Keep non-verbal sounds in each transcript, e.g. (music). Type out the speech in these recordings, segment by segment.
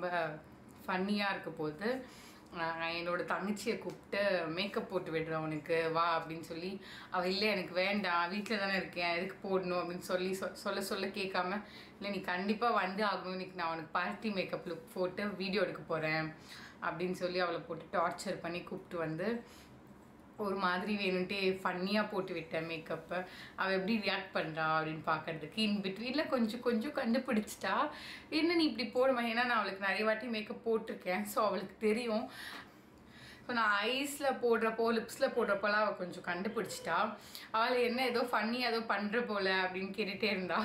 ரொம்ப ஃபன்னியாக இருக்க போகுது என்னோட தங்கச்சியை கூப்பிட்டு மேக்கப் போட்டு விடுறேன் உனக்கு வா அப்படின்னு சொல்லி அவள் இல்லை எனக்கு வேண்டாம் வீட்டில் தானே இருக்கேன் எதுக்கு போடணும்? அப்படின்னு சொல்லி சொ- சொல்ல சொல்ல கேட்காம இல்லை நீ கண்டிப்பாக வந்து ஆகணும் இன்னைக்கு நான் உனக்கு பார்ட்டி மேக்கப் லுக் போட்டு வீடியோ எடுக்க போகிறேன் அப்படின்னு சொல்லி அவளை போட்டு டார்ச்சர் பண்ணி கூப்பிட்டு வந்து ஒரு மாதிரி வேணுன்ட்டு ஃபன்னியாக போட்டு விட்டேன் மேக்கப்பை அவள் எப்படி ரியாக்ட் பண்ணுறா அப்படின்னு பார்க்கறதுக்கு இன் பிட்வீனில் கொஞ்சம் கொஞ்சம் கண்டுபிடிச்சிட்டா. என்ன நீ இப்படி போடுமா ஏன்னா நான் அவளுக்கு நிறைய வாட்டி மேக்கப் போட்டிருக்கேன். ஸோ அவளுக்கு தெரியும். ஸோ நான் ஐஸில் போடுறப்போ லிப்ஸில் போடுறப்போலாம் அவள் கொஞ்சம் கண்டுபிடிச்சிட்டா. அவள் என்ன ஏதோ ஃபன்னி ஏதோ பண்ணுற போல அப்படின்னு கேட்டுகிட்டே இருந்தா.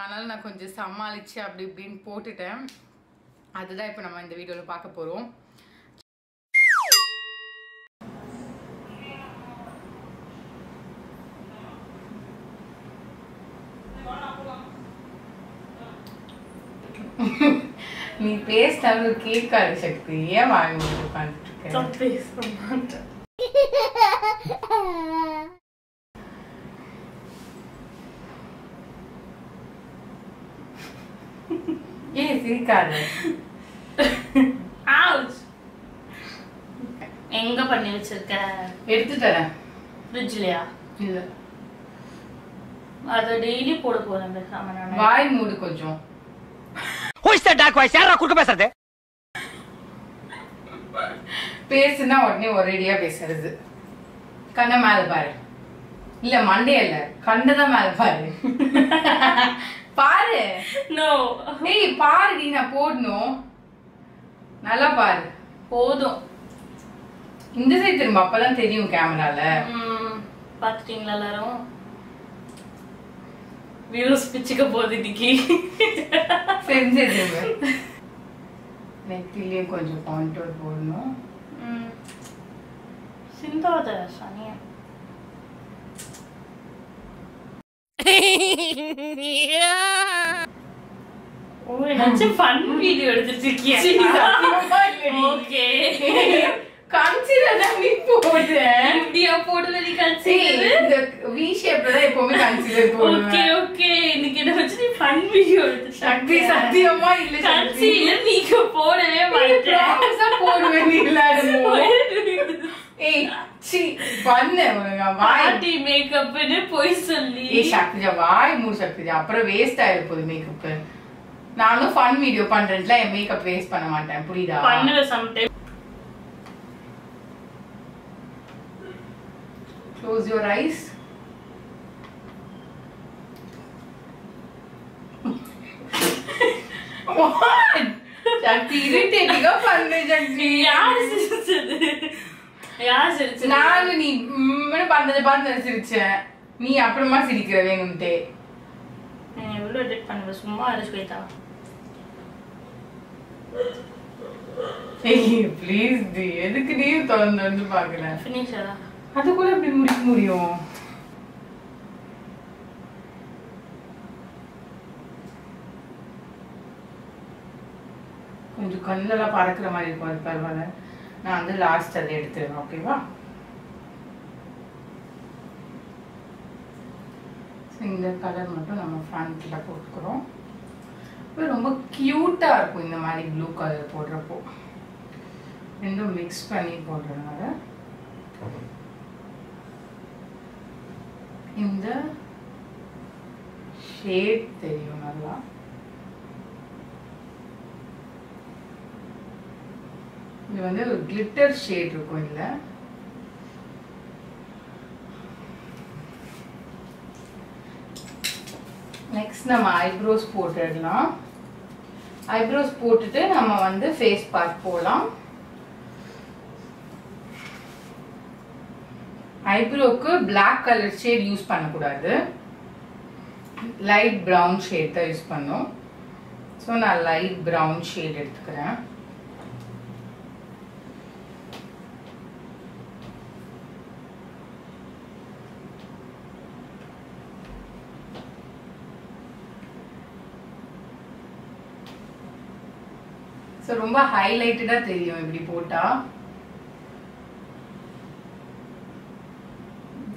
அதனால் நான் கொஞ்சம் சமாளித்து அப்படி இப்படின்னு போட்டுட்டேன். அதுதான் இப்போ நம்ம இந்த வீடியோவில் பார்க்க போகிறோம் நீ பேசினாலும் கேட்காது சக்தி ஏன் வாங்கி உட்காந்துட்டு இருக்க பேச மாட்டேன். ஏன் சிரிக்காத. எங்க பண்ணி வச்சிருக்க? எடுத்து தரேன் ஃப்ரிட்ஜ்லயா இல்ல. அதை டெய்லி போட போறேன் வாய் மூடு கொஞ்சம். Is that dark voice? யாரா குறுக்க பேசுறது? பேசுனா உடனே ஒரேடியா பேசுறது. கண்ணை மேல பாரு. இல்ல மண்டே இல்ல. கண்டதான் மேல பாரு. பாரு. நோ ஏய் பாரு நீ நான் போடணும். நல்லா பாரு. போதும். இந்த சைடு திரும்ப அப்பதான் தெரியும் கேமரால ம், பாத்துட்டீங்களா எல்லாரும்? வியூஸ் பிச்சுக்க போகுது இன்னைக்கு. செஞ்சு திரும்ப நெத்திலையும் கொஞ்சம் கான்டோர் போடணும். சிந்தாத சனியா ஓ ஃபன் வீடியோ எடுத்துட்டு இல்லடி. ஓகே கன்சிலர் தான் நீ போடுறேன் இப்படியா போடுறது கன்சிடர் இந்த வி ஷேப்ல தான் எப்பவுமே கன்சிலர் ஓகே போடுவேன். ஓகே இன்னைக்கு என்ன வச்சு நீ ஃபன் வீடியோ சக்தி சத்தியமா இல்ல. கன்சீலர் நீங்க போடவே மாட்டேன். ஆ போடுவேன் நீ இல்லாதமோ. ஏய் சீ பண்ணு உனக்கு வாய். மேக்கப்னு போய் சொல்லி. ஏய் சக்திஜா வாய் மூடு சக்திஜா. அப்புறம் வேஸ்ட் ஆயிட போகுது மேக்கப் நானும் ஃபன் வீடியோ பண்றேன்ல என் மேக்கப் வேஸ்ட் பண்ண மாட்டேன். புரியுதா? பண்ணுவேன் sometime close your eyes Shakti இரிட்டேட்டிங்கா பண்ணு சக்தி யார் சிரிச்சது. யார் சிரிச்சது. நானும் நீ உம்முன்னு பண்றதை பார்த்து நான் சிரிச்சேன் நீ அப்புறமா சிரிக்கிற வேணும்ட்டே நான் எவ்வளவு எடிட் பண்ணுவேன் சும்மா அரைச்சு போயிட்டா ஏய் ப்ளீஸ் டி எதுக்கு நீ திறந்து வந்து பாக்குற ஃபினிஷரா? அதுக்குள்ள எப்படி முடிக்க முடியும்? கொஞ்சம் கண்ணெல்லாம் பறக்கிற மாதிரி இருக்கும் அது பரவாயில்ல. நான் வந்து லாஸ்ட் அதை எடுத்துருவேன் ஓகேவா ஸோ இந்த கலர் மட்டும் நம்ம ஃப்ரண்ட்டில் போட்டுக்கிறோம். ரொம்ப க்யூட்டாக இருக்கும் இந்த மாதிரி ப்ளூ கலர் போடுறப்போ. ரெண்டும் மிக்ஸ் பண்ணி போடுறதுனால. இந்த ஷேட் தெரியும் நல்லா. இது வந்து ஒரு கிளிட்டர் ஷேட் இருக்கும் இல்லை நெக்ஸ்ட் நம்ம ஐப்ரோஸ் போட்டுடலாம். ஐப்ரோஸ் போட்டுட்டு நம்ம வந்து ஃபேஸ் பார்ட் போகலாம் ஐப்ரோக்கு பிளாக் கலர் ஷேட் யூஸ் பண்ணக்கூடாது. லைட் ப்ரௌன் ஷேட் தான் யூஸ் பண்ணும். ஸோ நான் லைட் ப்ரௌன் ஷேட் எடுத்துக்கிறேன். ஸோ ரொம்ப ஹைலைட்டடாக தெரியும் இப்படி போட்டா.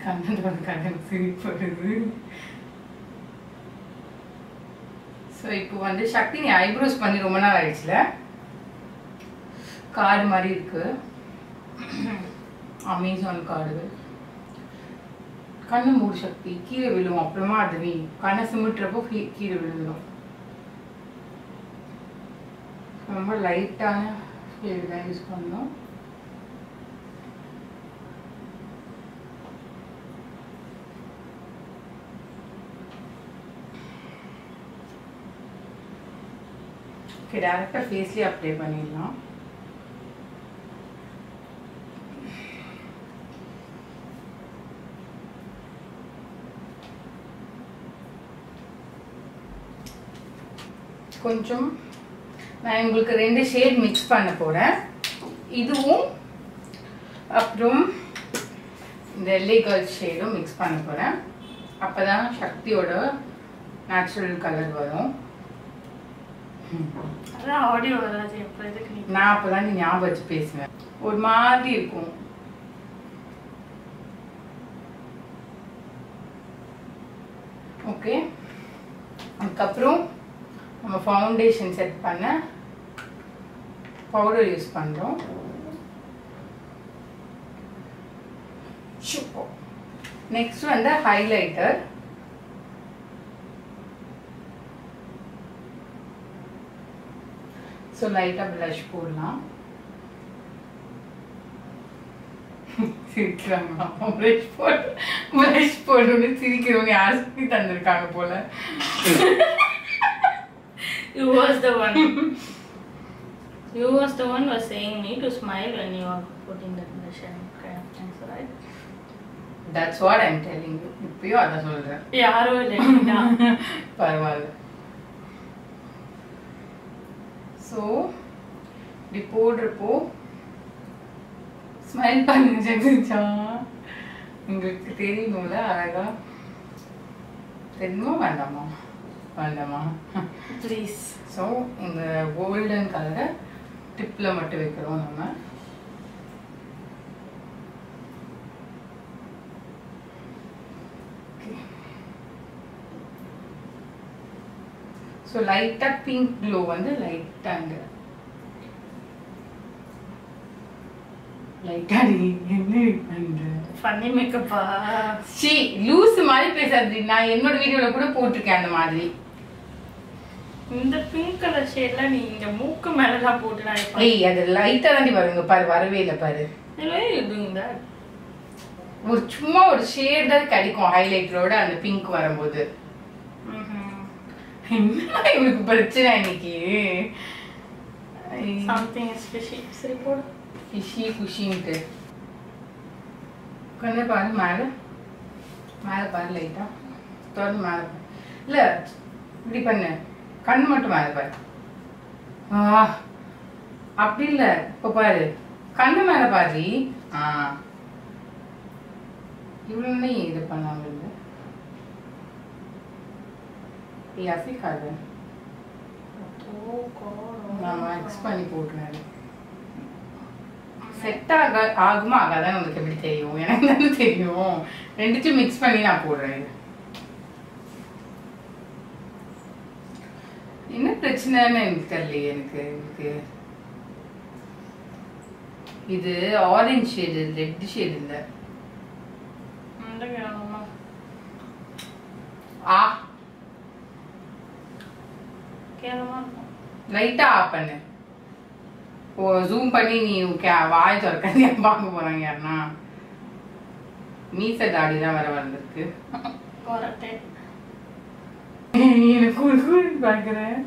கண்ணன் கண்ணன் சிரிப்பு வருது ஸோ இப்போ வந்து சக்தி நீ ஐப்ரோஸ் பண்ணி ரொம்ப நாள் ஆயிடுச்சுல? கார்டு மாதிரி இருக்கு. Amazon card. கண்ணு மூடு சக்தி கீழே விழும். அப்புறமா அது நீ கண்ணை சிமிட்டுறப்போ கீழே விழுந்துடும். ரொம்ப லைட்டான ஷேடு தான் யூஸ் பண்ணணும். ஓகே டேரெக்டாக ஃபேஸ்லேயே அப்ளை பண்ணிடலாம். கொஞ்சம் நான் உங்களுக்கு ரெண்டு ஷேட் மிக்ஸ் பண்ண போகிறேன் இதுவும் அப்புறம் இந்த எல்லை கேர்ள் ஷேடும் மிக்ஸ் பண்ண போகிறேன் அப்போ தான் சக்தியோட நேச்சுரல் கலர் வரும். அதான் ஆடியோ வராது எப்போ எதுக்கு நான் அப்பதான் ஞாபகம் வச்சு பேசுவேன். ஒரு மாதிரி இருக்கும். ஓகே அதுக்கப்புறம் நம்ம ஃபவுண்டேஷன் செட் பண்ண பவுடர் யூஸ் பண்ணுறோம் நெக்ஸ்ட் வந்து ஹைலைட்டர் ஸோ லைட்டாக ப்ளஷ் போடலாம் சிரிக்கிறாங்க ப்ளஷ் போட்டு ப்ளஷ் போடணும்னு சிரிக்கிறவங்க யார் சொல்லி தந்திருக்காங்க போல You was the one. you was the one was saying me to smile when you are putting the condition kind of things, right? That's what I'm telling you இப்பயும் அதான் சொல்கிறேன் யாரோ இல்லையா பரவாயில்ல ஸோ இப்படி போடுறப்போ ஸ்மைல் பண்ணி ஜெகிச்சா உங்களுக்கு தெரியணும்ல அழகா. தெரியுமா வேண்டாமா? வேண்டாமா? ப்ளீஸ் ஸோ இந்த கோல்டன் கலரை டிப்பில் மட்டும் வைக்கிறோம் நம்ம. ஸோ லைட்டாக பிங்க் க்ளோ வந்து லைட்டாக அங்கே லைட்டாக நீ என்ன ஃபன்னி மேக்கப்பா சி லூஸ் மாதிரி பேசாது நான் என்னோட வீடியோவில் கூட போட்டிருக்கேன் அந்த மாதிரி. இந்த பிங்க் கலர் ஷேட்லாம் நீ இங்க மூக்கு மேலலாம் போட்டு நான் இப்போ ஏய் அது லைட்டாக தாண்டி வருங்க பாரு வரவே இல்லை பாரு. ஒரு சும்மா ஒரு ஷேட் தான் கிடைக்கும் ஹைலைட்டரோட அந்த பிங்க் வரும்போது. (laughs) என்ன இவனுக்கு பிரச்சனை இன்னைக்கு. something is fishy. சரி போடு. ஃபிஷி குஷின்ட்டு. கண்ணு பாரு மேலே. மேலே பாரு லைட்டா திறந்து மேலே இல்லை இப்படி பண்ணு. கண் மட்டும் மேலே பாரு. ஆ. அப்படி இல்லை. இப்போ பாரு. கண்ணு மேலே பாரு. ஆ. இவ்வளோ இது பண்ணாம God. நான் மிக்ஸ் பண்ணி போட்டுறேன் செட் ஆக ஆகுமா? ஆகாதான் உங்களுக்கு எப்படி தெரியும்? எனக்கு தானே தெரியும். ரெண்டுத்தையும் மிக்ஸ் பண்ணி நான் போடுறேன். என்ன பிரச்சனைன்னு எனக்கு தெரியலையே எனக்கு எனக்கு. இது ஆரஞ்சு ஷேடு ரெட் ஷேடு இல்லை. ஆ கேளமா இருக்கும். லைட்டா ஆஃப் பண்ணு. ஓ ஜூம் பண்ணி நீ கே வாய் திறக்காது (laughs) பார்க்க போறாங்க யாருன்னா. மீச தாடி தான் வர வந்திருக்கு. எனக்கு ஒரு பார்க்குறேன்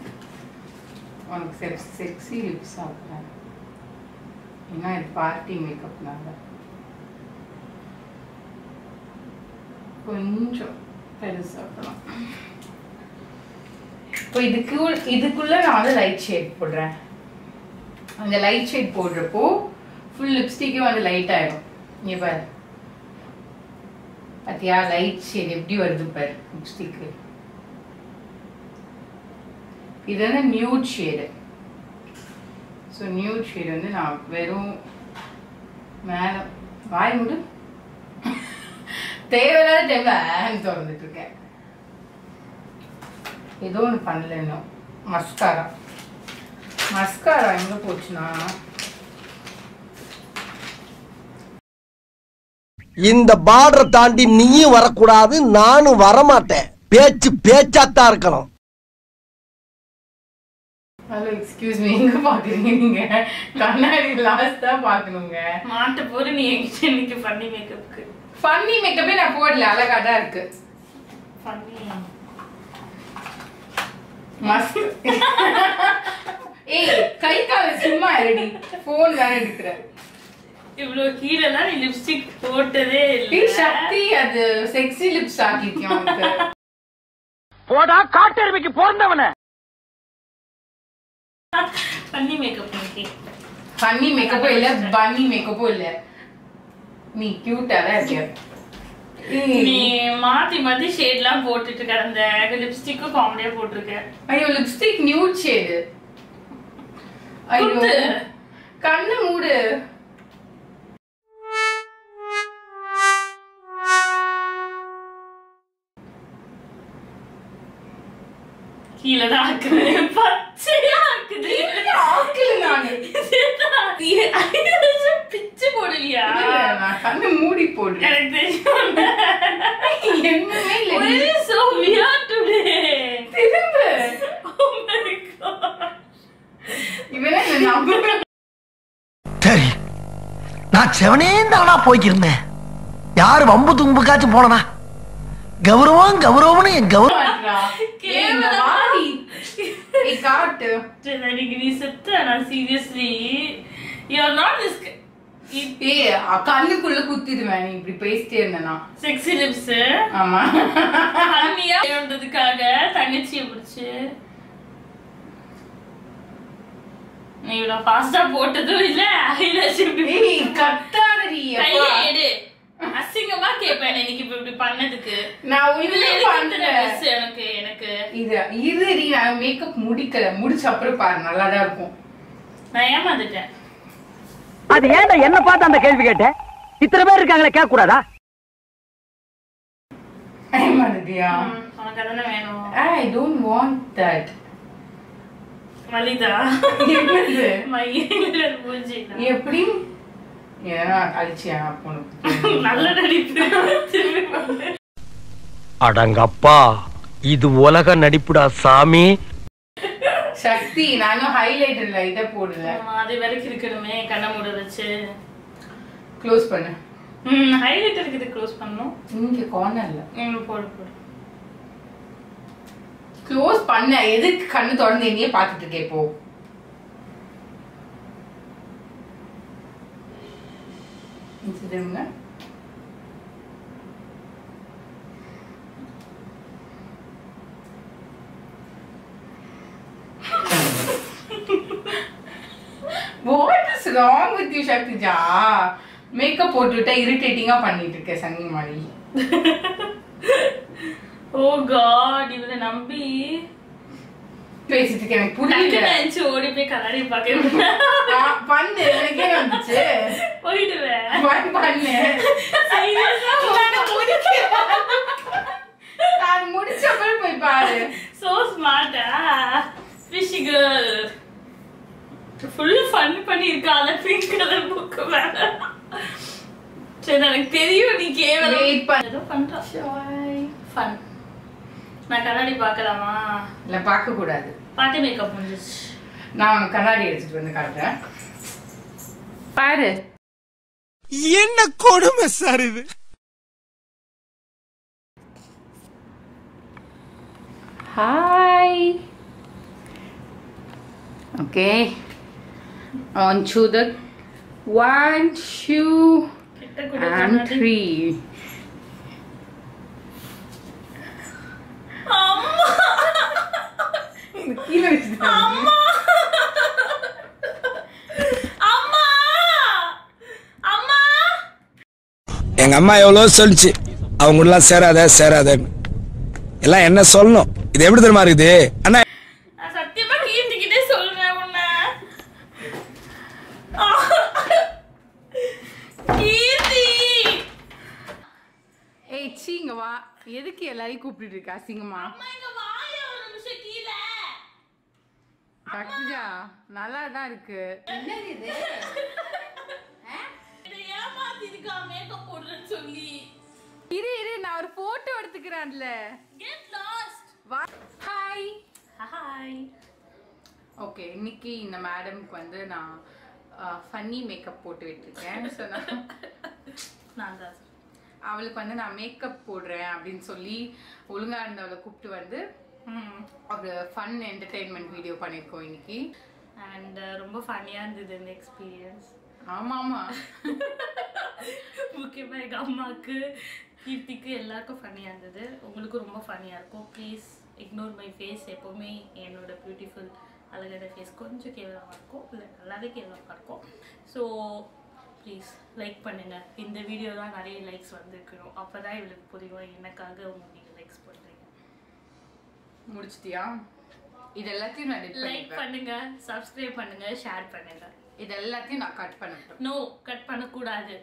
உனக்கு செக்ஸ் செக்ஸி லிப்ஸ் ஆக்குறேன் ஏன்னா இது பார்ட்டி மேக்கப்னால கொஞ்சம் பெருசாக்கலாம் இப்போ இதுக்கு இதுக்குள்ள நான் வந்து லைட் ஷேட் போடுறேன். அந்த லைட் ஷேட் போடுறப்போ ஃபுல் லிப்ஸ்டிக்கும் வந்து லைட் ஆயிடும். இங்கே பாரு. பாத்தியா? லைட் ஷேட் எப்படி வருது பாரு லிப்ஸ்டிக்கு இது வந்து nude shade so nude shade வந்து நான் வெறும் மேலே வாய் முடு. தேவையில்லாத டைம்ல ஹேண்ட் திறந்துட்டு இருக்கேன். ஏதோ ஒன்று பண்ணல இன்னும். மஸ்காரா மஸ்காரா எங்கே போச்சுன்னா? இந்த பார்டரை தாண்டி நீயும் வரக்கூடாது நானும் வரமாட்டேன். பேச்சு பேச்சாத்தான் இருக்கணும். ஹலோ எக்ஸ்கியூஸ் மீ எங்கே பார்க்குறீங்க நீங்கள் கண்ணாடி லாஸ்ட் தான் பார்க்கணுங்க மாட்ட போது நீ என்கிட்ட இன்னைக்கு பண்ணி மேக்கப்புக்கு ஃபன்னி மேக்கப்பே நான் போடல. அழகா தான் இருக்கு. பண்ணி மஸ்க் (laughs) ஏய் கை கால சும்மா ரெடி ஃபோன் வேற எடுக்கிற. இவ்வளவு கீழெல்லாம் நீ லிப்ஸ்டிக் போட்டதே இல்ல. சக்தி அது செக்ஸி லிப்ஸ் ஆக்கிருக்கேன் உனக்கு போடா காட்டெருமைக்கு பிறந்தவன. பண்ணி மேக்கப் இன்னைக்கு ஃபன்னி மேக்கப்பும் இல்ல பன்னி மேக்கப்பும் இல்ல. நீ கியூட்டா தான் இருக்க நீ மாத்தி மாத்தி ஷேட்லாம் போட்டுட்டு கிடந்த. லிப்ஸ்டிக்கும் காமெடியா போட்டிருக்க. ஐயோ லிப்ஸ்டிக் நியூட் ஷேடு ஐயோ. கண்ணு மூடு. கீழே தான் ஆக்குது. பச்சையா ஆக்குது. ஆக்கல நானு. பிச்சு போடலையா கண்ணு மூடி போடுறேன். எனக்கு தெரியும் என்னமே இல்ல so weird today? திரும்ப. Oh my god. இவனே என்ன நம்புறேன் சரி நான் செவனே தானா போய்க்கிருந்தேன். யாரு வம்பு தும்புக்காச்சும் போனனா? கௌரவம் கௌரவம்னு என் கௌரவம் காட்டு. நீ செத்த நான் seriously you are not this ஏய் கண்ணுக்குள்ள குத்திடுவேன். நீ இப்படி பேசிட்டே இருந்தனா செக்ஸி லிப்ஸ் ஆமா. கம்மியா வேணுன்றதுக்காக தங்கச்சியை பிடிச்சு. நீ இவ்வளவு ஃபாஸ்டா போட்டதும் இல்ல? ஐலாஷ் ஏய் கத்தாதடி. எடு. அசிங்கமா கேட்பேன் இன்னைக்கு இப்ப இப்படி பண்ணதுக்கு. நான் இதுல dress எனக்கு எனக்கு? இது இருடி நான் மேக்கப் முடிக்கல. முடிச்ச அப்புறம் பாரு நல்லா தான் இருக்கும். நான் ஏமாந்துட்டேன். அது ஏன்டா என்ன பார்த்து அந்த கேள்வி கேட்ட? இத்தனை பேர் இருக்காங்களே கேட்க கூடாதா மலிதா என்னது? மையில எப்படி? ஏன்னா அழிச்சியா (laughs) நல்ல நடிப்பு. அடங்கப்பா இது உலக நடிப்புடா சாமி. சக்தி. நானும் ஹைலைட்டர்ல இதை போடல. அது வரைக்கும் இருக்கணுமே. கண்ணை மூட வச்சு க்ளோஸ் பண்ணு. ம் ஹைலைட்டருக்கு இது க்ளோஸ் பண்ணணும். இங்க கார்னர்ல ம் போடு போடு. க்ளோஸ் பண்ண. எதுக்கு கண்ணு திறந்து என்னையே பார்த்துட்டு இருக்கே இப்போ இங்க what is wrong with you சக்திஜா makeup போட்டுவிட்டா இரிட்டேட்டிங்கா பண்ணிட்டு இருக்க சனி மாதிரி ஓ காட் இவனை நம்பி. பேசிட்டு இருக்க எனக்கு புரியல. நினைச்சு ஓடி போய் கண்ணாடி பார்க்க ஆ, பண்ணு எனக்கே வந்துச்சு. போயிடுவேன். பண்ணு? நான் முடிச்ச போய் பாரு. Smart ah fishy girl. Full fun பண்ணிருக்கால pink colour book மேல. சரி எனக்கு தெரியும் நீ கேவலம். Wait பண்ணு. ஏதோ பண்றா. ஃபன் நான் கண்ணாடி பார்க்கலாமா? இல்ல பார்க்க கூடாது பாட்டி மேக்கப் முடிஞ்சிச்சு நான் கண்ணாடி எடுத்துட்டு வந்து காட்டுறேன். பாரு. என்ன கொடுமை சார் இது? Hi okay on to the one two and three. அம்மா கீழே வச்சுட்டு அம்மா அம்மா அம்மா எங்க அம்மா எவ்வளவு சொல்லிச்சு? எல்லாம் சேராத சேராதன்னு. எல்லாம் என்ன சொல்லணும்? இது எப்படி தெரியுமா இருக்குது? அண்ணா நான் சத்தியமா கீர்த்திக்கிட்டே சொல்றேன் உன்னை ஆ. கீர்த்தி ஏய் சீங்க வா. எதுக்கு எல்லாரையும் கூப்பிட்டு இருக்க அசிங்கமா இங்க. சக்திஜா நல்லா தான் இருக்கு. என்னது இது? (laughs) இரு இரு நான் ஒரு போட்டோ எடுத்துக்கிறேன்ல. கெட் லாஸ்ட் வா. ஹாய் ஹாய் ஓகே இன்னைக்கு இந்த மேடம்க்கு வந்து நான் ஃபன்னி மேக்கப் போட்டு விட்டுருக்கேன் ஸோ நான் (laughs) அவளுக்கு வந்து நான் மேக்கப் போடுறேன் அப்படின்னு சொல்லி ஒழுங்கா இருந்தவளை கூப்பிட்டு வந்து ஒரு ஃபன் என்டர்டெயின்மெண்ட் வீடியோ பண்ணியிருக்கோம் இன்னைக்கு. அண்ட் ரொம்ப ஃபன்னியாக இருந்தது இந்த எக்ஸ்பீரியன்ஸ் ஆமா ஆமா. முக்கியமாக எங்கள் அம்மாவுக்கு கீர்த்திக்கு எல்லாருக்கும் ஃபன்னியாக இருந்தது. உங்களுக்கும் ரொம்ப ஃபன்னியாக இருக்கும். ப்ளீஸ் இக்னோர் மை ஃபேஸ் எப்போவுமே என்னோட பியூட்டிஃபுல் அழகான ஃபேஸ் கொஞ்சம் கேவலமாக இருக்கும். இல்லை நல்லாவே கேவலமாக இருக்கும். ஸோ ப்ளீஸ் லைக் பண்ணுங்கள் இந்த வீடியோ தான் நிறைய லைக்ஸ் வந்திருக்கணும். அப்போ தான் இவளுக்கு புரியும். எனக்காக உங்க நீங்கள் லைக்ஸ் பண்ணுறீங்க முடிச்சிட்டியா? இது எல்லாத்தையும் நான் லைக் பண்ணுங்க சப்ஸ்கிரைப் பண்ணுங்க ஷேர் பண்ணுங்க. இது எல்லாத்தையும் நான் கட் பண்ணட்டும் நோ கட் பண்ணக்கூடாது.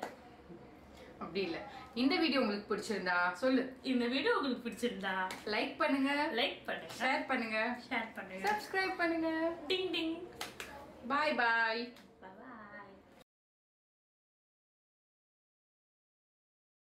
அப்படி இல்ல. இந்த வீடியோ உங்களுக்கு பிடிச்சிருந்தா சொல்லு. இந்த வீடியோ உங்களுக்கு பிடிச்சிருந்தா லைக் பண்ணுங்க. லைக் பண்ணுங்க. ஷேர் பண்ணுங்க. ஷேர் பண்ணுங்க. சப்ஸ்கிரைப் பண்ணுங்க. டிங் டிங் பாய் பாய்